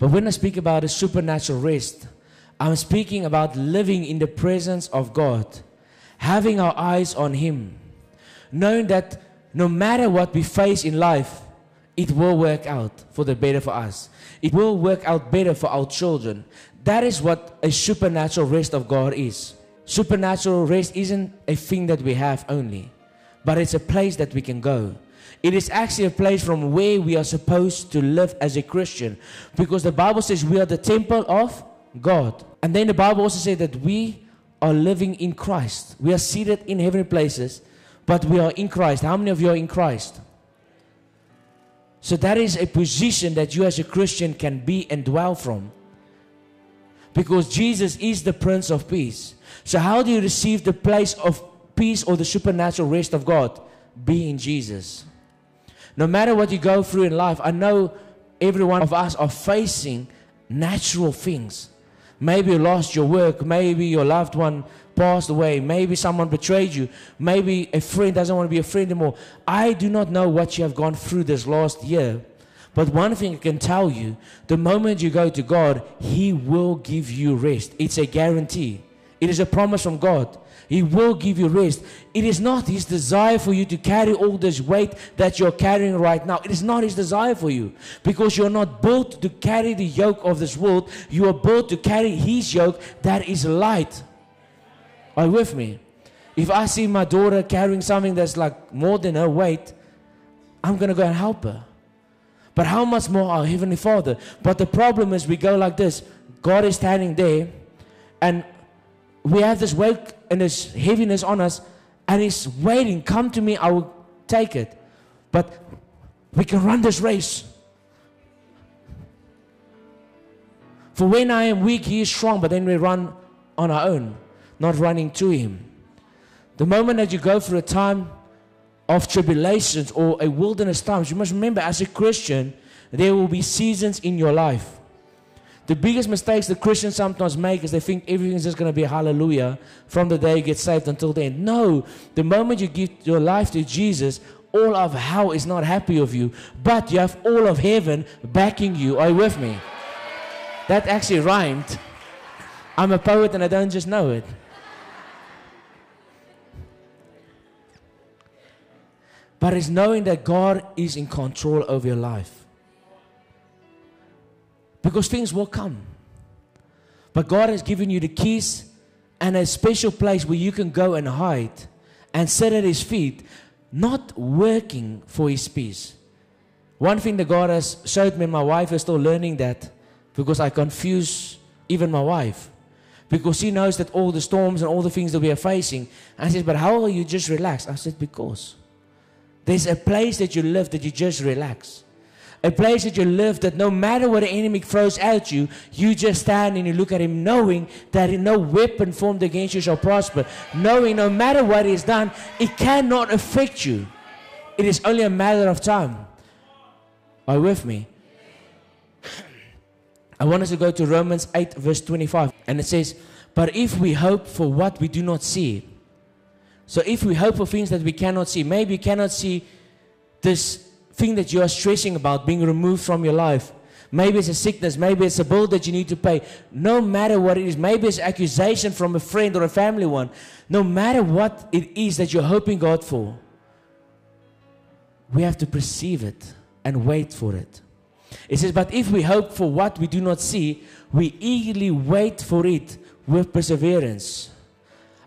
But when I speak about a supernatural rest, I'm speaking about living in the presence of God, having our eyes on Him, knowing that no matter what we face in life, it will work out for the better for us. It will work out better for our children. That is what a supernatural rest of God is. Supernatural rest isn't a thing that we have only, but it's a place that we can go. It is actually a place from where we are supposed to live as a Christian because the Bible says we are the temple of God. And then the Bible also says that we are living in Christ. We are seated in heavenly places, but we are in Christ. How many of you are in Christ? So that is a position that you as a Christian can be and dwell from. Because Jesus is the Prince of Peace. So, how do you receive the place of peace or the supernatural rest of God? Be in Jesus. No matter what you go through in life, I know every one of us are facing natural things. Maybe you lost your work, maybe your loved one passed away, maybe someone betrayed you, maybe a friend doesn't want to be a friend anymore. I do not know what you have gone through this last year. But one thing I can tell you the moment you go to God, He will give you rest. It's a guarantee, it is a promise from God. He will give you rest. It is not His desire for you to carry all this weight that you're carrying right now. It is not His desire for you because you're not built to carry the yoke of this world. You are built to carry His yoke that is light. Are you with me? If I see my daughter carrying something that's like more than her weight, I'm going to go and help her. But how much more our Heavenly Father? But the problem is we go like this God is standing there, and we have this weight and this heaviness on us, and He's waiting. Come to me, I will take it. But we can run this race. For when I am weak, He is strong, but then we run on our own, not running to Him. The moment that you go through a time of tribulations or a wilderness times, you must remember as a Christian, there will be seasons in your life. The biggest mistakes the Christians sometimes make is they think everything's just going to be hallelujah from the day you get saved until the end. No, the moment you give your life to Jesus, all of hell is not happy of you, but you have all of heaven backing you. Are you with me? That actually rhymed. I'm a poet and I don't just know it. but it's knowing that God is in control over your life. Because things will come. But God has given you the keys and a special place where you can go and hide and sit at His feet, not working for His peace. One thing that God has showed me, my wife is still learning that because I confuse even my wife. Because she knows that all the storms and all the things that we are facing. I said, But how are you just relaxed? I said, Because. There's a place that you live that you just relax. A place that you live that no matter what the enemy throws at you, you just stand and you look at him knowing that no weapon formed against you shall prosper. Knowing no matter what is done, it cannot affect you. It is only a matter of time. Are you with me? I want us to go to Romans 8, verse 25. And it says, But if we hope for what we do not see, so if we hope for things that we cannot see, maybe you cannot see this thing that you are stressing about being removed from your life. Maybe it's a sickness, maybe it's a bill that you need to pay. No matter what it is, maybe it's accusation from a friend or a family one. No matter what it is that you're hoping God for, we have to perceive it and wait for it. It says, But if we hope for what we do not see, we eagerly wait for it with perseverance.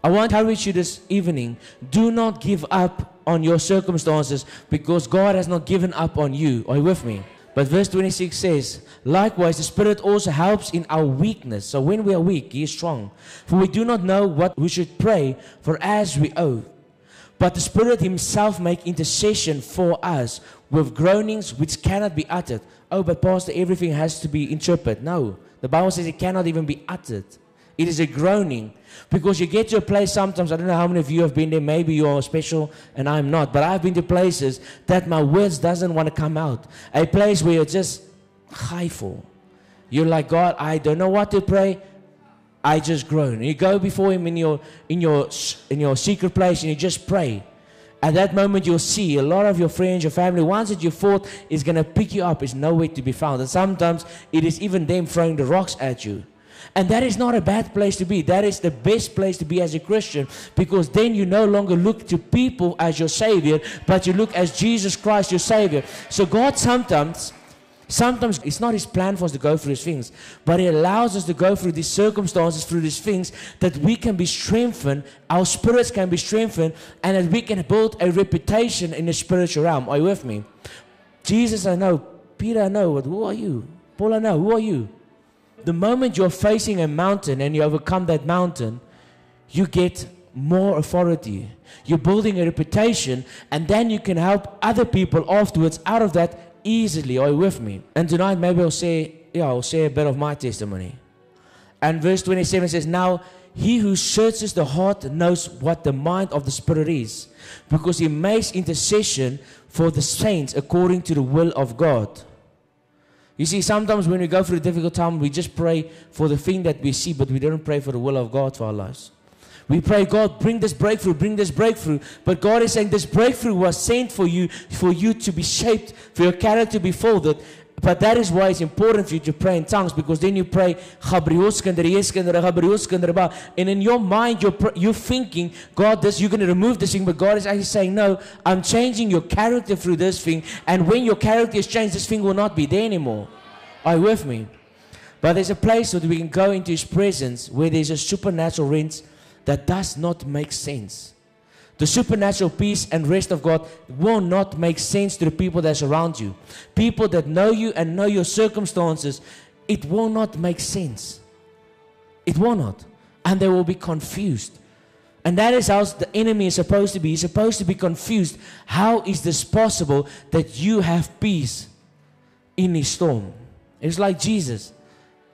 I want to encourage you this evening do not give up on your circumstances because God has not given up on you. Are you with me? But verse 26 says, Likewise, the Spirit also helps in our weakness. So when we are weak, He is strong. For we do not know what we should pray for as we ought. But the Spirit Himself make intercession for us with groanings which cannot be uttered. Oh, but Pastor, everything has to be interpreted. No, the Bible says it cannot even be uttered. It is a groaning. Because you get to a place sometimes, I don't know how many of you have been there, maybe you are special and I'm not, but I've been to places that my words doesn't want to come out. A place where you're just high for. You're like, God, I don't know what to pray. I just groan. You go before him in your in your in your secret place and you just pray. At that moment, you'll see a lot of your friends, your family, ones that you thought is going to pick you up, is nowhere to be found. And sometimes it is even them throwing the rocks at you. And that is not a bad place to be. That is the best place to be as a Christian because then you no longer look to people as your Savior, but you look as Jesus Christ, your Savior. So God sometimes. Sometimes it's not His plan for us to go through these things, but He allows us to go through these circumstances, through these things, that we can be strengthened, our spirits can be strengthened, and that we can build a reputation in the spiritual realm. Are you with me? Jesus, I know. Peter, I know. But who are you? Paul, I know. Who are you? The moment you're facing a mountain and you overcome that mountain, you get more authority. You're building a reputation, and then you can help other people afterwards out of that easily. Are you with me? And tonight, maybe I'll say, yeah, I'll say a bit of my testimony. And verse 27 says, Now he who searches the heart knows what the mind of the Spirit is, because he makes intercession for the saints according to the will of God. You see, sometimes when we go through a difficult time, we just pray for the thing that we see, but we don't pray for the will of God for our lives. We pray, God, bring this breakthrough, bring this breakthrough. But God is saying this breakthrough was sent for you, for you to be shaped, for your character to be folded. But that is why it's important for you to pray in tongues because then you pray and in your mind you're, you're thinking God this you're going to remove this thing but God is actually saying no I'm changing your character through this thing and when your character is changed this thing will not be there anymore. Are you with me? But there's a place that we can go into his presence where there's a supernatural rent that does not make sense the supernatural peace and rest of God will not make sense to the people that surround you. People that know you and know your circumstances, it will not make sense. It will not. And they will be confused. And that is how the enemy is supposed to be. He's supposed to be confused. How is this possible that you have peace in a storm? It's like Jesus.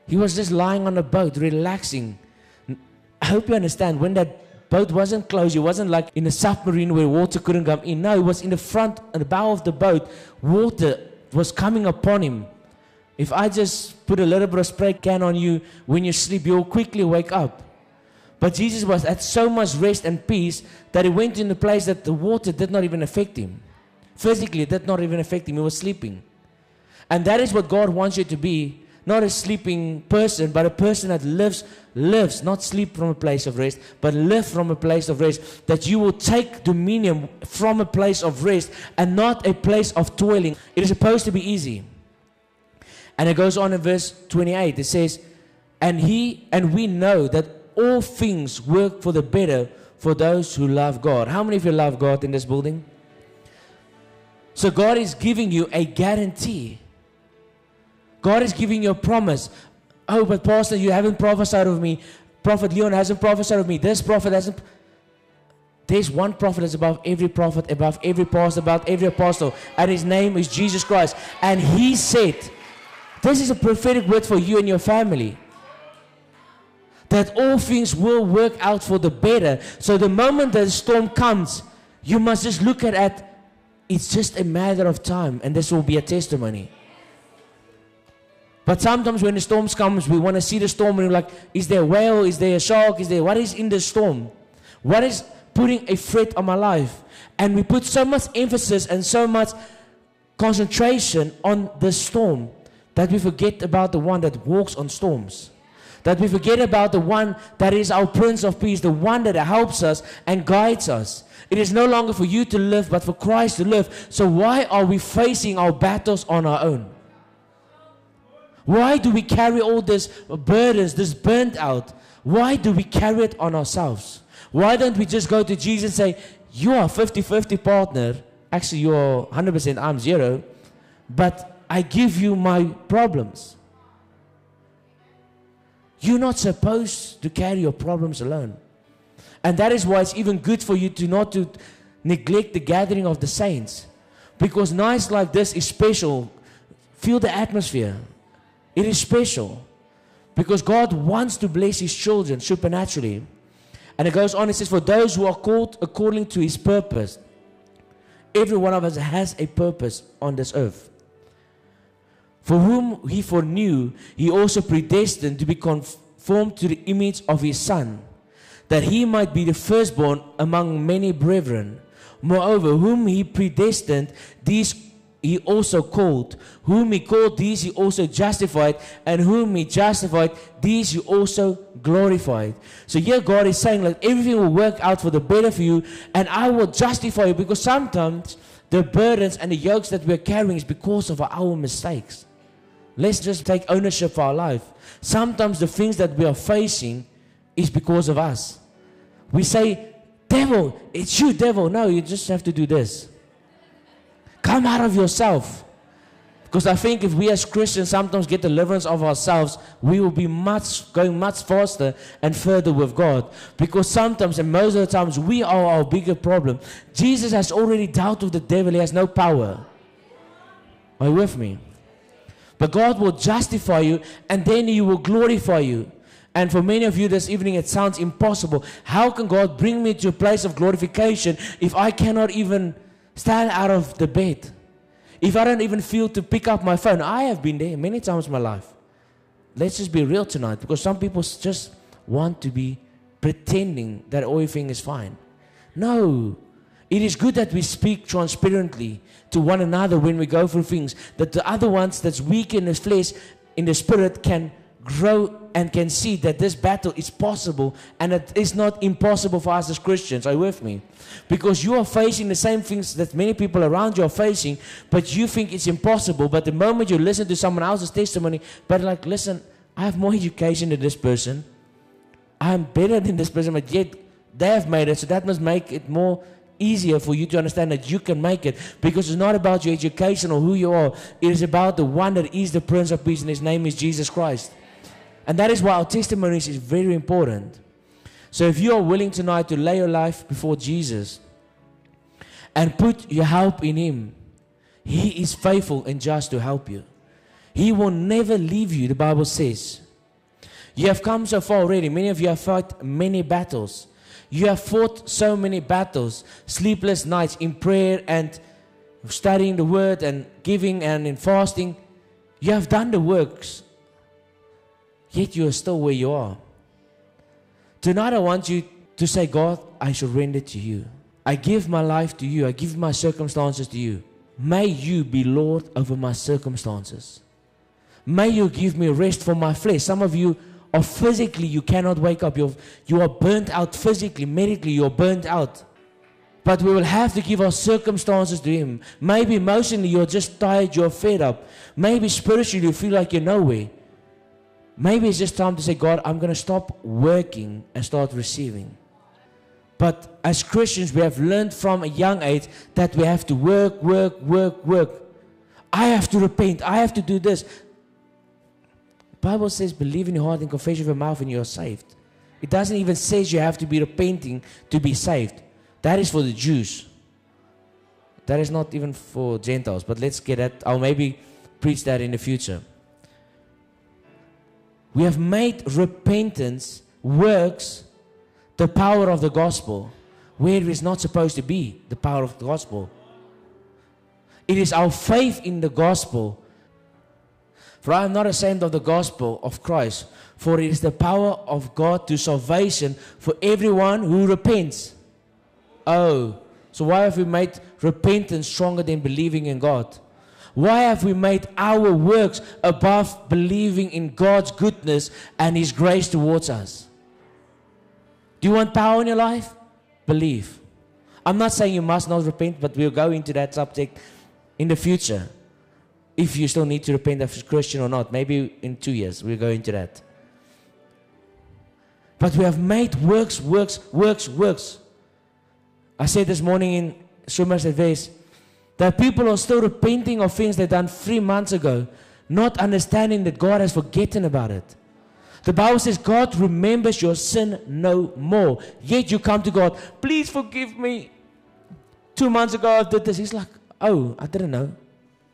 He was just lying on a boat, relaxing. I hope you understand when that boat wasn't closed. It wasn't like in a submarine where water couldn't come in. No, it was in the front and the bow of the boat. Water was coming upon him. If I just put a little bit of spray can on you when you sleep, you'll quickly wake up. But Jesus was at so much rest and peace that he went in a place that the water did not even affect him. Physically, it did not even affect him. He was sleeping. And that is what God wants you to be not a sleeping person, but a person that lives, lives, not sleep from a place of rest, but live from a place of rest. That you will take dominion from a place of rest and not a place of toiling. It is supposed to be easy. And it goes on in verse 28. It says, And he and we know that all things work for the better for those who love God. How many of you love God in this building? So God is giving you a guarantee God is giving you a promise. Oh, but Pastor, you haven't prophesied of me. Prophet Leon hasn't prophesied of me. This prophet hasn't. There's one prophet that's above every prophet, above every pastor, above every apostle, and his name is Jesus Christ. And he said, This is a prophetic word for you and your family. That all things will work out for the better. So the moment that the storm comes, you must just look at it. It's just a matter of time, and this will be a testimony. But sometimes when the storms comes, we want to see the storm and we're like, is there a whale? Is there a shark? Is there what is in the storm? What is putting a threat on my life? And we put so much emphasis and so much concentration on the storm that we forget about the one that walks on storms. That we forget about the one that is our Prince of Peace, the one that helps us and guides us. It is no longer for you to live, but for Christ to live. So, why are we facing our battles on our own? Why do we carry all these burdens, this burnt out? Why do we carry it on ourselves? Why don't we just go to Jesus and say, You are 50 50 partner. Actually, you're 100%, I'm zero. But I give you my problems. You're not supposed to carry your problems alone. And that is why it's even good for you to not to neglect the gathering of the saints. Because nights like this is special. Feel the atmosphere. It is special because God wants to bless His children supernaturally. And it goes on, it says, For those who are called according to His purpose, every one of us has a purpose on this earth. For whom He foreknew, He also predestined to be conformed to the image of His Son, that He might be the firstborn among many brethren. Moreover, whom he predestined, these he also called. Whom he called, these he also justified. And whom he justified, these he also glorified. So here God is saying, like, everything will work out for the better for you, and I will justify you. Because sometimes the burdens and the yokes that we're carrying is because of our mistakes. Let's just take ownership for our life. Sometimes the things that we are facing is because of us. We say, Devil, it's you, devil. No, you just have to do this. Come out of yourself. Because I think if we as Christians sometimes get deliverance of ourselves, we will be much going much faster and further with God. Because sometimes and most of the times we are our bigger problem. Jesus has already dealt with the devil, he has no power. Are you with me? But God will justify you and then he will glorify you. And for many of you this evening, it sounds impossible. How can God bring me to a place of glorification if I cannot even stand out of the bed? If I don't even feel to pick up my phone, I have been there many times in my life. Let's just be real tonight because some people just want to be pretending that everything is fine. No. It is good that we speak transparently to one another when we go through things, that the other ones that's weak in the flesh, in the spirit, can grow and can see that this battle is possible and it is not impossible for us as Christians. Are you with me? Because you are facing the same things that many people around you are facing, but you think it's impossible. But the moment you listen to someone else's testimony, but like, listen, I have more education than this person. I'm better than this person, but yet they have made it, so that must make it more easier for you to understand that you can make it because it's not about your education or who you are. It is about the one that is the Prince of Peace, and his name is Jesus Christ. And that is why our testimonies is very important. So if you are willing tonight to lay your life before Jesus and put your help in Him, He is faithful and just to help you. He will never leave you, the Bible says. You have come so far already. Many of you have fought many battles. You have fought so many battles, sleepless nights in prayer and studying the word and giving and in fasting. You have done the works yet you are still where you are. Tonight, I want you to say, God, I surrender to you. I give my life to you. I give my circumstances to you. May you be Lord over my circumstances. May you give me rest for my flesh. Some of you are physically, you cannot wake up. You're, you are burnt out physically, medically, you're burnt out. But we will have to give our circumstances to Him. Maybe emotionally, you're just tired, you're fed up. Maybe spiritually, you feel like you're nowhere. Maybe it's just time to say, God, I'm going to stop working and start receiving. But as Christians, we have learned from a young age that we have to work, work, work, work. I have to repent. I have to do this. The Bible says, believe in your heart and confess with your mouth and you are saved. It doesn't even say you have to be repenting to be saved. That is for the Jews. That is not even for Gentiles. But let's get that. I'll maybe preach that in the future. We have made repentance works the power of the gospel where it is not supposed to be the power of the gospel. It is our faith in the gospel. For I am not ashamed of the gospel of Christ, for it is the power of God to salvation for everyone who repents. Oh, so why have we made repentance stronger than believing in God? Why have we made our works above believing in God's goodness and His grace towards us? Do you want power in your life? Believe. I'm not saying you must not repent, but we'll go into that subject in the future. If you still need to repent as a Christian or not, maybe in two years we'll go into that. But we have made works, works, works, works. I said this morning in Shuma's advice, that people are still repenting of things they done three months ago, not understanding that God has forgotten about it. The Bible says God remembers your sin no more. Yet you come to God, please forgive me. Two months ago I did this. He's like, oh, I didn't know.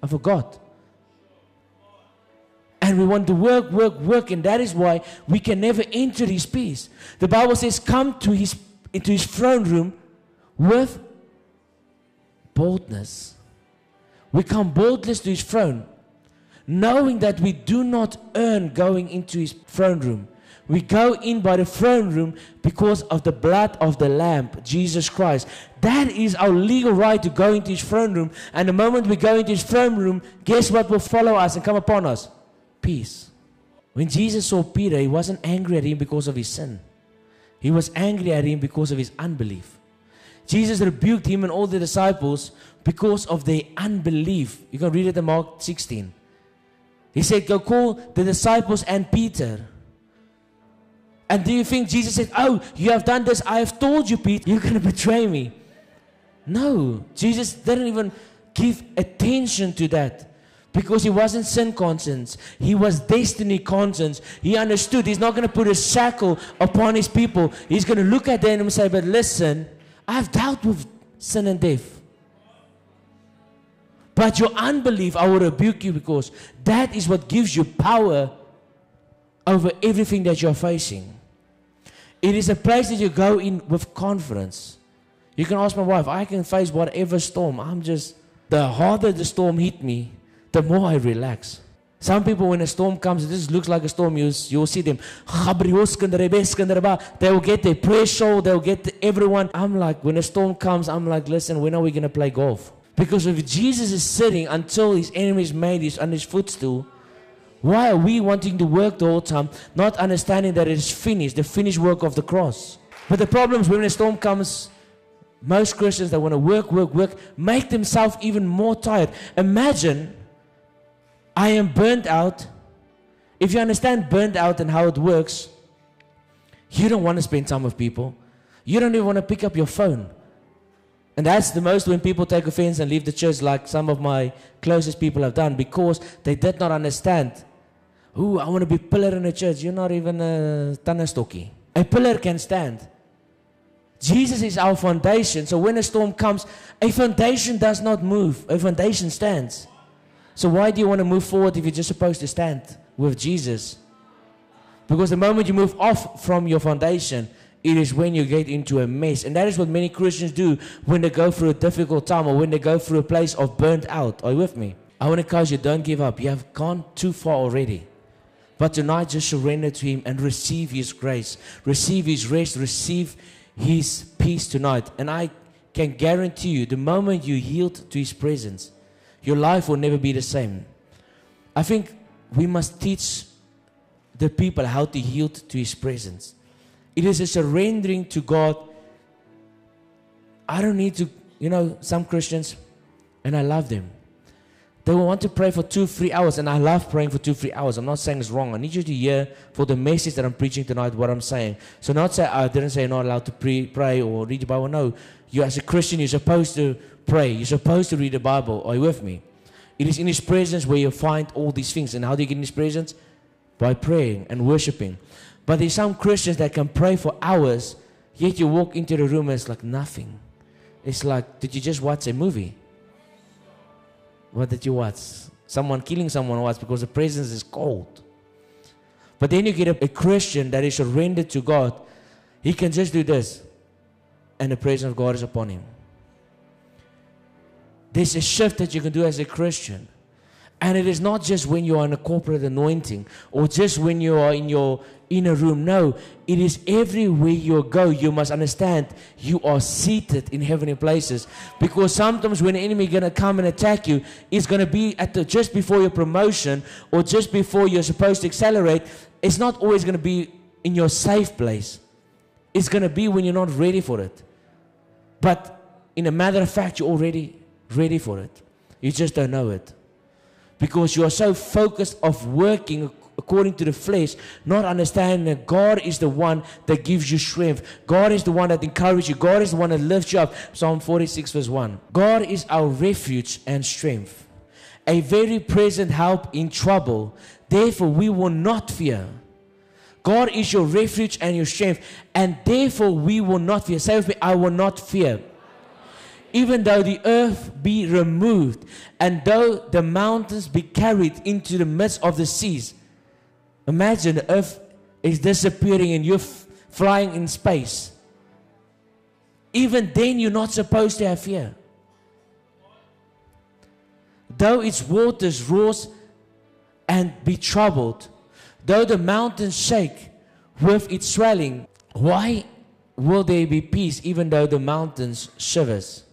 I forgot. And we want to work, work, work, and that is why we can never enter his peace. The Bible says, come to his into his throne room with boldness. We come boldly to his throne, knowing that we do not earn going into his throne room. We go in by the throne room because of the blood of the Lamb, Jesus Christ. That is our legal right to go into His throne room. And the moment we go into His throne room, guess what will follow us and come upon us? Peace. When Jesus saw Peter, He wasn't angry at him because of his sin, He was angry at him because of his unbelief. Jesus rebuked him and all the disciples because of their unbelief. You can read it in Mark 16. He said, Go call the disciples and Peter. And do you think Jesus said, Oh, you have done this? I have told you, Peter, you're going to betray me. No, Jesus didn't even give attention to that because he wasn't sin conscious. He was destiny conscious. He understood he's not going to put a shackle upon his people. He's going to look at them and say, But listen, I've dealt with sin and death. But your unbelief, I will rebuke you because that is what gives you power over everything that you're facing. It is a place that you go in with confidence. You can ask my wife, I can face whatever storm. I'm just, the harder the storm hit me, the more I relax. Some people, when a storm comes, just looks like a storm. You, you'll see them. Eh, they will get their show. They'll get everyone. I'm like, when a storm comes, I'm like, listen, when are we going to play golf? Because if Jesus is sitting until his enemies made his on his footstool, why are we wanting to work the whole time, not understanding that it is finished, the finished work of the cross? But the problem is when a storm comes, most Christians that want to work, work, work, make themselves even more tired. Imagine I am burnt out. If you understand burnt out and how it works, you don't want to spend time with people. You don't even want to pick up your phone. And that's the most when people take offense and leave the church, like some of my closest people have done, because they did not understand. Ooh, I want to be pillar in a church. You're not even a tandestokkie. A pillar can stand. Jesus is our foundation. So when a storm comes, a foundation does not move. A foundation stands. So why do you want to move forward if you're just supposed to stand with Jesus? Because the moment you move off from your foundation, it is when you get into a mess. And that is what many Christians do when they go through a difficult time or when they go through a place of burnt out. Are you with me? I want to encourage you, don't give up. You have gone too far already. But tonight, just surrender to Him and receive His grace, receive His rest, receive His peace tonight. And I can guarantee you, the moment you yield to His presence, your life will never be the same. I think we must teach the people how to yield to His presence. It is a surrendering to God. I don't need to, you know, some Christians, and I love them. They will want to pray for two, three hours, and I love praying for two, three hours. I'm not saying it's wrong. I need you to hear for the message that I'm preaching tonight what I'm saying. So, not say oh, I didn't say you're not allowed to pre- pray or read the Bible. No, you as a Christian, you're supposed to pray. You're supposed to read the Bible. Are you with me? It is in His presence where you find all these things. And how do you get in His presence? By praying and worshiping. But there's some Christians that can pray for hours, yet you walk into the room and it's like nothing. It's like, did you just watch a movie? What did you watch? Someone killing someone watch because the presence is cold. But then you get a, a Christian that is surrendered to God. He can just do this, and the presence of God is upon him. There's a shift that you can do as a Christian. And it is not just when you are in a corporate anointing or just when you are in your inner room. No, it is everywhere you go. You must understand you are seated in heavenly places. Because sometimes when the enemy to come and attack you, it's going to be at the, just before your promotion or just before you're supposed to accelerate. It's not always going to be in your safe place. It's going to be when you're not ready for it. But in a matter of fact, you're already ready for it. You just don't know it because you are so focused of working according to the flesh, not understanding that God is the one that gives you strength. God is the one that encourages you. God is the one that lifts you up. Psalm 46 verse 1. God is our refuge and strength, a very present help in trouble. Therefore we will not fear. God is your refuge and your strength, and therefore we will not fear. Say with me, I will not fear even though the earth be removed, and though the mountains be carried into the midst of the seas. Imagine the earth is disappearing and you're flying in space. Even then, you're not supposed to have fear. Though its waters rose and be troubled, though the mountains shake with its swelling. Why will there be peace even though the mountains shivers?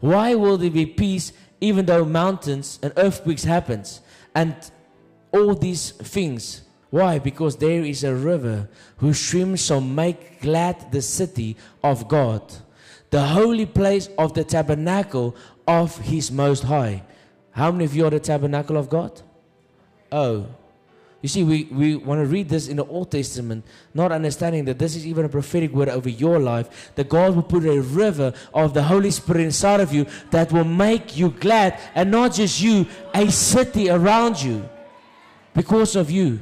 Why will there be peace even though mountains and earthquakes happens and all these things? Why? Because there is a river whose streams shall make glad the city of God, the holy place of the tabernacle of his most high. How many of you are the tabernacle of God? Oh, you see, we, we want to read this in the Old Testament, not understanding that this is even a prophetic word over your life, that God will put a river of the Holy Spirit inside of you that will make you glad, and not just you, a city around you because of you.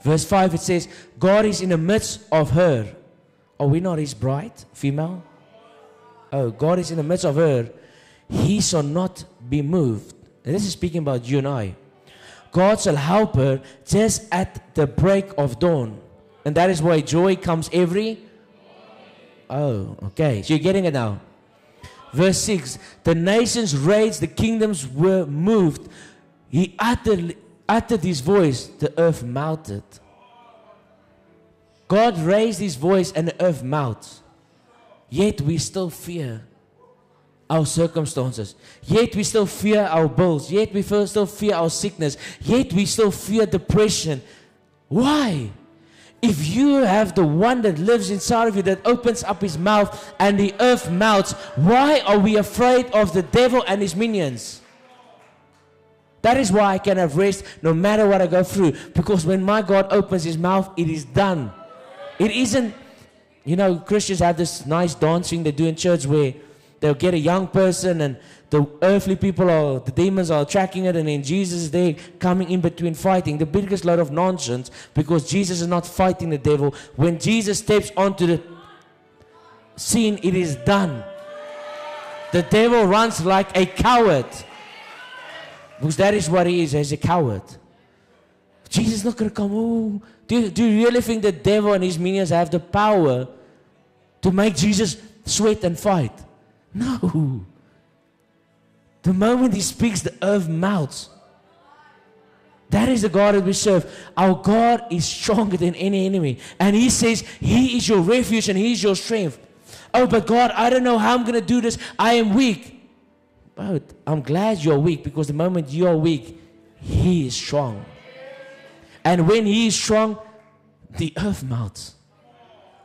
Verse 5 it says, God is in the midst of her. Are we not his bride, female? Oh, God is in the midst of her. He shall not be moved. And this is speaking about you and I. God shall help her just at the break of dawn. And that is why joy comes every. Oh, okay. So you're getting it now. Verse 6 The nations raged, the kingdoms were moved. He uttered, uttered his voice, the earth melted. God raised his voice and the earth melts. Yet we still fear our circumstances. Yet we still fear our bills. Yet we still fear our sickness. Yet we still fear depression. Why? If you have the one that lives inside of you that opens up his mouth and the earth melts, why are we afraid of the devil and his minions? That is why I can have rest no matter what I go through. Because when my God opens his mouth, it is done. It isn't, you know, Christians have this nice dancing they do in church where they'll get a young person and the earthly people or the demons are tracking it and then Jesus is there coming in between fighting. The biggest load of nonsense because Jesus is not fighting the devil. When Jesus steps onto the scene, it is done. The devil runs like a coward. Because that is what he is, as a coward. Jesus is not going to come, oh, do, do you really think the devil and his minions have the power to make Jesus sweat and fight? No. The moment he speaks, the earth melts. That is the God that we serve. Our God is stronger than any enemy. And He says, He is your refuge and He is your strength. Oh, but God, I don't know how I'm going to do this. I am weak. But I'm glad you're weak because the moment you're weak, He is strong. And when He is strong, the earth melts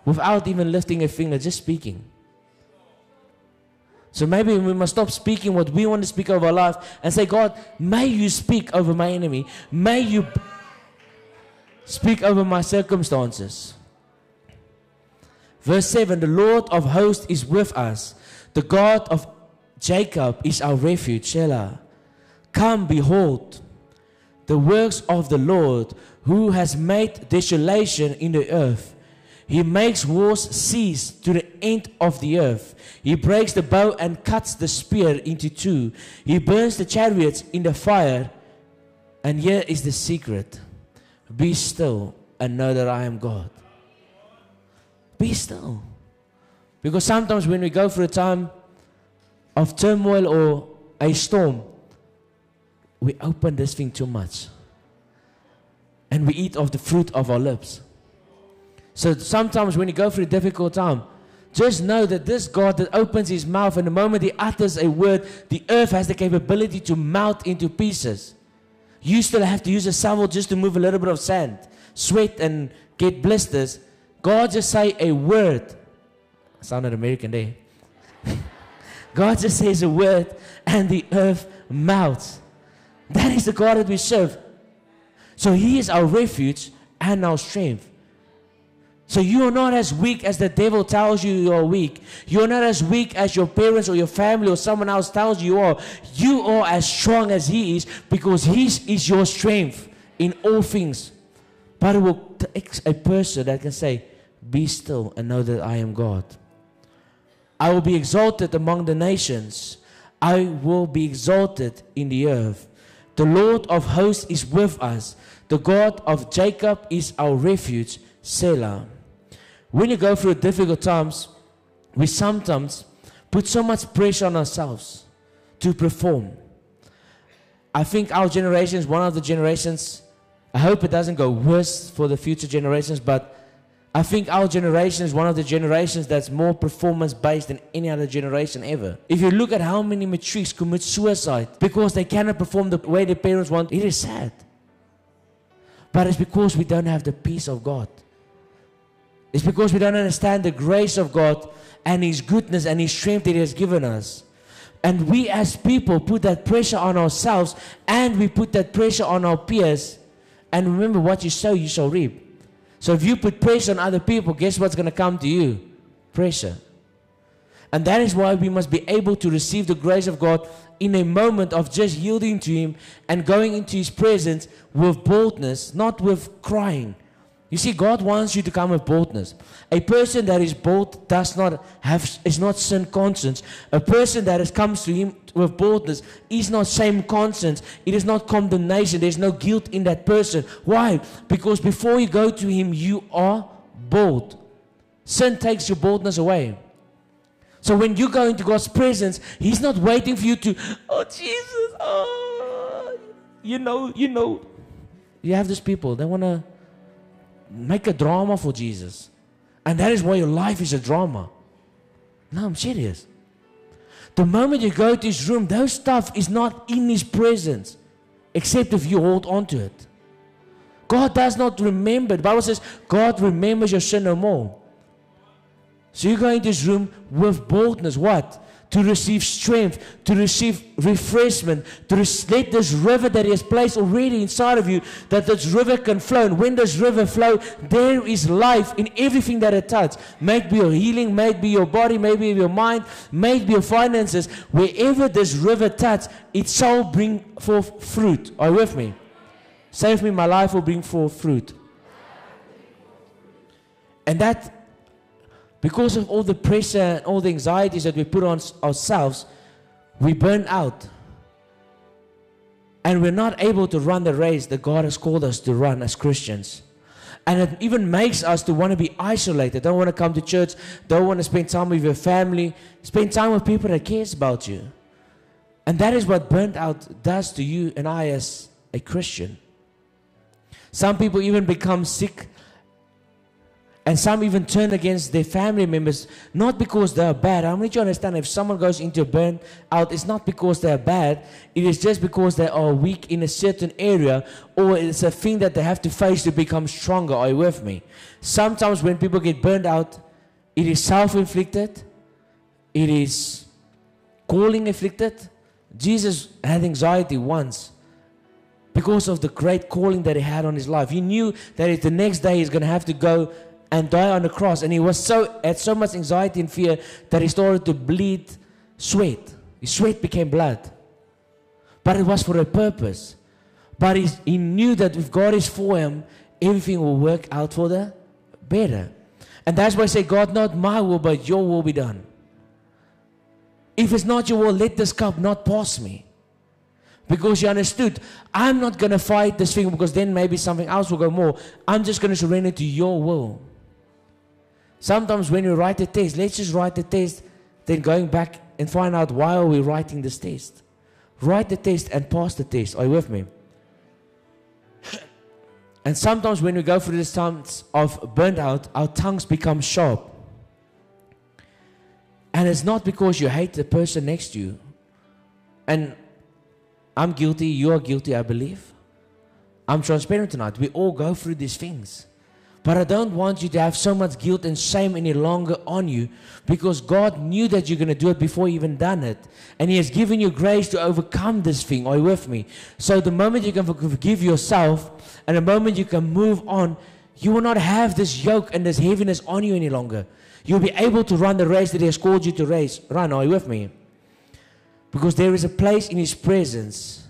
without even lifting a finger, just speaking. So maybe we must stop speaking what we want to speak over our life and say, God, may you speak over my enemy. May you speak over my circumstances. Verse 7 The Lord of hosts is with us. The God of Jacob is our refuge. Selah. Come, behold the works of the Lord, who has made desolation in the earth. He makes wars cease to the end of the earth. He breaks the bow and cuts the spear into two. He burns the chariots in the fire. And here is the secret Be still and know that I am God. Be still. Because sometimes when we go through a time of turmoil or a storm, we open this thing too much. And we eat of the fruit of our lips. So sometimes when you go through a difficult time, just know that this God that opens his mouth and the moment he utters a word, the earth has the capability to melt into pieces. You still have to use a shovel just to move a little bit of sand, sweat and get blisters. God just say a word. I Sounded American there. God just says a word and the earth melts. That is the God that we serve. So he is our refuge and our strength. So you are not as weak as the devil tells you you are weak. You're not as weak as your parents or your family or someone else tells you you are. You are as strong as he is because he is your strength in all things. But it will take a person that can say, Be still and know that I am God. I will be exalted among the nations. I will be exalted in the earth. The Lord of hosts is with us. The God of Jacob is our refuge. Selah. When you go through difficult times, we sometimes put so much pressure on ourselves to perform. I think our generation is one of the generations I hope it doesn't go worse for the future generations, but I think our generation is one of the generations that's more performance based than any other generation ever. If you look at how many matrics commit suicide because they cannot perform the way their parents want, it is sad. But it's because we don't have the peace of God. It's because we don't understand the grace of God and His goodness and His strength that He has given us. And we as people put that pressure on ourselves and we put that pressure on our peers. And remember, what you sow, you shall reap. So if you put pressure on other people, guess what's going to come to you? Pressure. And that is why we must be able to receive the grace of God in a moment of just yielding to Him and going into His presence with boldness, not with crying. You see, God wants you to come with boldness. A person that is bold does not have is not sin conscience. A person that has comes to Him with boldness is not shame conscience. It is not condemnation. There's no guilt in that person. Why? Because before you go to Him, you are bold. Sin takes your boldness away. So when you go into God's presence, He's not waiting for you to, oh Jesus, oh, you know, you know. You have these people, they want to make a drama for Jesus. And that is why your life is a drama. No, I'm serious. The moment you go to his room, those stuff is not in his presence, except if you hold on to it. God does not remember. The Bible says God remembers your sin no more. So you go into this room with boldness. What? To receive strength, to receive refreshment, to let this river that has placed already inside of you, that this river can flow. And when this river flow, there is life in everything that it touches. May be your healing, may be your body, maybe your mind, may be your finances. Wherever this river touches, it shall bring forth fruit. Are you with me? Save me, my life will bring forth fruit. And that because of all the pressure and all the anxieties that we put on ourselves, we burn out. And we're not able to run the race that God has called us to run as Christians. And it even makes us to want to be isolated, don't want to come to church, don't want to spend time with your family, spend time with people that cares about you. And that is what burnt out does to you and I as a Christian. Some people even become sick and some even turn against their family members, not because they are bad. I need you to understand if someone goes into a burnout, it's not because they are bad. It is just because they are weak in a certain area, or it's a thing that they have to face to become stronger. Are you with me? Sometimes when people get burned out, it is self inflicted, it is calling inflicted. Jesus had anxiety once because of the great calling that he had on his life. He knew that if the next day he's going to have to go and die on the cross. And he was so had so much anxiety and fear that he started to bleed sweat. His sweat became blood. But it was for a purpose. But he, he knew that if God is for him, everything will work out for the better. And that's why I say, God, not my will, but your will be done. If it's not your will, let this cup not pass me. Because you understood, I'm not going to fight this thing because then maybe something else will go more. I'm just going to surrender to your will. Sometimes when you write a test, let's just write the test, then going back and find out why are we writing this test. Write the test and pass the test. Are you with me? And sometimes when we go through these times of burnt out, our tongues become sharp. And it's not because you hate the person next to you. And I'm guilty, you are guilty, I believe. I'm transparent tonight. We all go through these things. But I don't want you to have so much guilt and shame any longer on you because God knew that you're going to do it before you even done it. And He has given you grace to overcome this thing. Are you with me? So the moment you can forgive yourself and the moment you can move on, you will not have this yoke and this heaviness on you any longer. You'll be able to run the race that He has called you to race. Run, are you with me? Because there is a place in His presence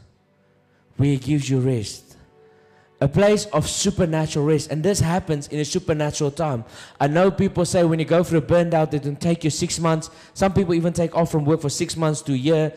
where He gives you rest a place of supernatural rest. And this happens in a supernatural time. I know people say when you go through a burnout, out, it can take you six months. Some people even take off from work for six months to a year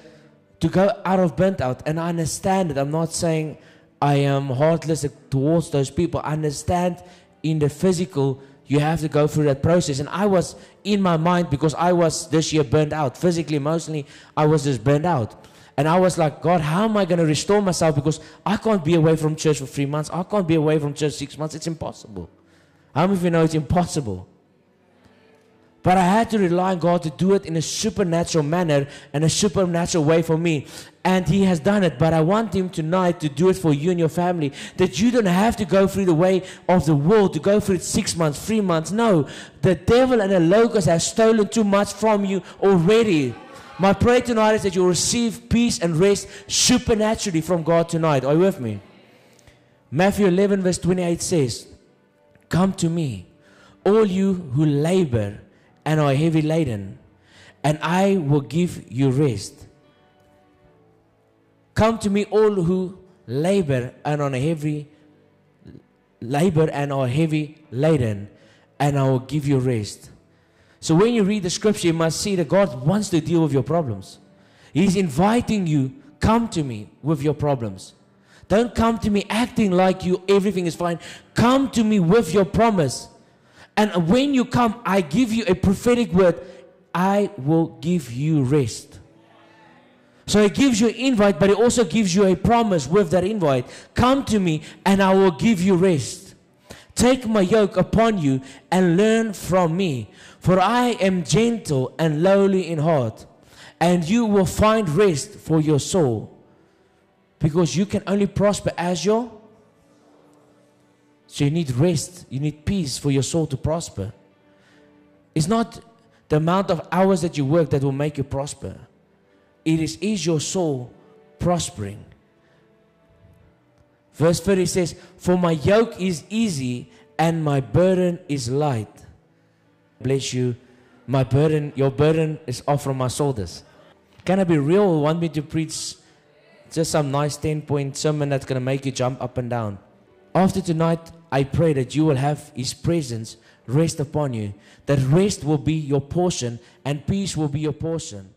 to go out of burnt out. And I understand it. I'm not saying I am heartless towards those people. I understand in the physical, you have to go through that process. And I was in my mind because I was this year burned out. Physically, emotionally, I was just burned out. And I was like, God, how am I going to restore myself? Because I can't be away from church for three months. I can't be away from church six months. It's impossible. How many of you know it's impossible? But I had to rely on God to do it in a supernatural manner and a supernatural way for me. And He has done it. But I want Him tonight to do it for you and your family. That you don't have to go through the way of the world, to go through it six months, three months. No. The devil and the locust have stolen too much from you already. My prayer tonight is that you'll receive peace and rest supernaturally from God tonight. Are you with me? Matthew 11, verse 28 says, Come to me, all you who labor and are heavy laden, and I will give you rest. Come to me, all who labor and are heavy labor and are heavy laden, and I will give you rest. So when you read the scripture, you must see that God wants to deal with your problems. He's inviting you, come to me with your problems. Don't come to me acting like you everything is fine. Come to me with your promise. And when you come, I give you a prophetic word. I will give you rest. So he gives you an invite, but he also gives you a promise with that invite. Come to me and I will give you rest. Take my yoke upon you and learn from me, for I am gentle and lowly in heart, and you will find rest for your soul. Because you can only prosper as your so you need rest, you need peace for your soul to prosper. It's not the amount of hours that you work that will make you prosper. It is, is your soul prospering? Verse 30 says, For my yoke is easy and my burden is light. Bless you. My burden, your burden is off from my shoulders. Can I be real? Want me to preach just some nice 10 point sermon that's going to make you jump up and down? After tonight, I pray that you will have His presence rest upon you, that rest will be your portion and peace will be your portion.